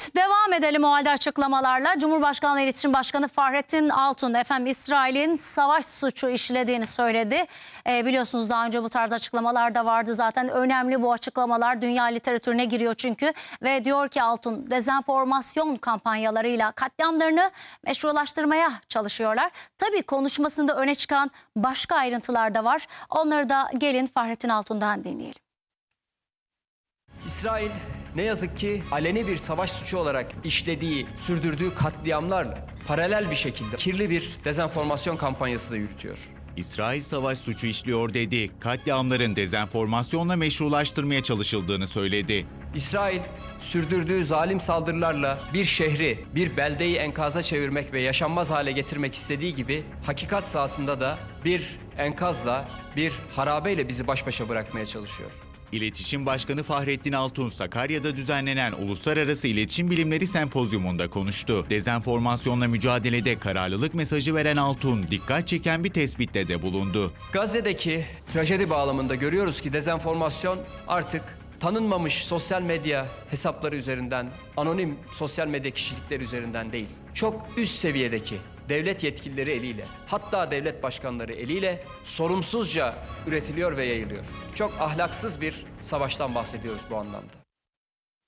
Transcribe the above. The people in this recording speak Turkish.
Evet devam edelim o halde açıklamalarla. Cumhurbaşkanlığı İletişim Başkanı Fahrettin Altun efendim İsrail'in savaş suçu işlediğini söyledi. Ee, biliyorsunuz daha önce bu tarz açıklamalar da vardı zaten. Önemli bu açıklamalar dünya literatürüne giriyor çünkü. Ve diyor ki Altun dezenformasyon kampanyalarıyla katliamlarını meşrulaştırmaya çalışıyorlar. Tabii konuşmasında öne çıkan başka ayrıntılar da var. Onları da gelin Fahrettin Altun'dan dinleyelim. İsrail ne yazık ki aleni bir savaş suçu olarak işlediği, sürdürdüğü katliamlarla paralel bir şekilde kirli bir dezenformasyon kampanyası da yürütüyor. İsrail savaş suçu işliyor dedi. Katliamların dezenformasyonla meşrulaştırmaya çalışıldığını söyledi. İsrail sürdürdüğü zalim saldırılarla bir şehri, bir beldeyi enkaza çevirmek ve yaşanmaz hale getirmek istediği gibi hakikat sahasında da bir enkazla, bir harabeyle bizi baş başa bırakmaya çalışıyor. İletişim Başkanı Fahrettin Altun Sakarya'da düzenlenen Uluslararası İletişim Bilimleri Sempozyumunda konuştu. Dezenformasyonla mücadelede kararlılık mesajı veren Altun dikkat çeken bir tespitte de bulundu. Gazze'deki trajedi bağlamında görüyoruz ki dezenformasyon artık tanınmamış sosyal medya hesapları üzerinden, anonim sosyal medya kişilikleri üzerinden değil. Çok üst seviyedeki devlet yetkilileri eliyle, hatta devlet başkanları eliyle sorumsuzca üretiliyor ve yayılıyor. Çok ahlaksız bir savaştan bahsediyoruz bu anlamda.